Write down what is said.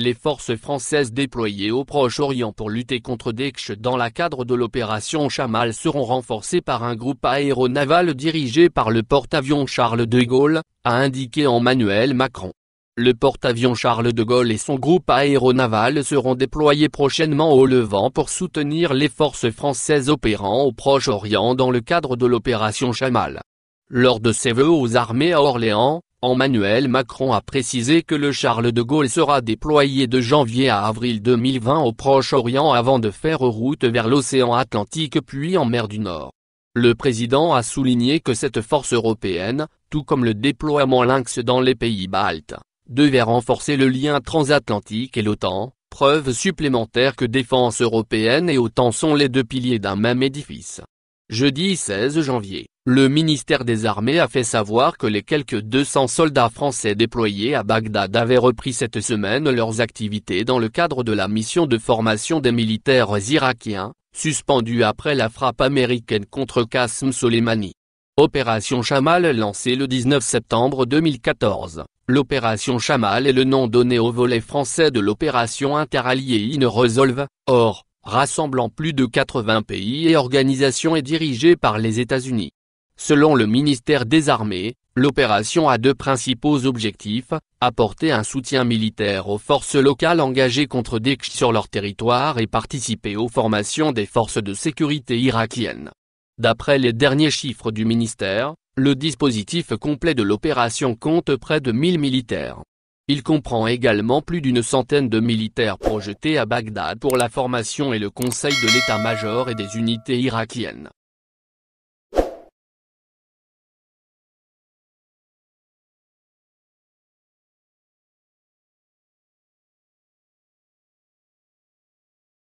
les forces françaises déployées au Proche-Orient pour lutter contre Daesh dans la cadre de l'opération Chamal seront renforcées par un groupe aéronaval dirigé par le porte-avions Charles de Gaulle, a indiqué Emmanuel Macron. Le porte-avions Charles de Gaulle et son groupe aéronaval seront déployés prochainement au Levant pour soutenir les forces françaises opérant au Proche-Orient dans le cadre de l'opération Chamal. Lors de ses vœux aux armées à Orléans, Emmanuel Macron a précisé que le Charles de Gaulle sera déployé de janvier à avril 2020 au Proche-Orient avant de faire route vers l'océan Atlantique puis en mer du Nord. Le président a souligné que cette force européenne, tout comme le déploiement Lynx dans les pays baltes, devait renforcer le lien transatlantique et l'OTAN, preuve supplémentaire que défense européenne et OTAN sont les deux piliers d'un même édifice. Jeudi 16 janvier, le ministère des Armées a fait savoir que les quelques 200 soldats français déployés à Bagdad avaient repris cette semaine leurs activités dans le cadre de la mission de formation des militaires irakiens, suspendue après la frappe américaine contre Qasem Soleimani. Opération Chamal lancée le 19 septembre 2014. L'opération Chamal est le nom donné au volet français de l'opération interalliée In Resolve, or, rassemblant plus de 80 pays et organisations et dirigée par les États-Unis. Selon le ministère des Armées, l'opération a deux principaux objectifs, apporter un soutien militaire aux forces locales engagées contre Daesh sur leur territoire et participer aux formations des forces de sécurité irakiennes. D'après les derniers chiffres du ministère, le dispositif complet de l'opération compte près de 1000 militaires. Il comprend également plus d'une centaine de militaires projetés à Bagdad pour la formation et le conseil de l'état-major et des unités irakiennes.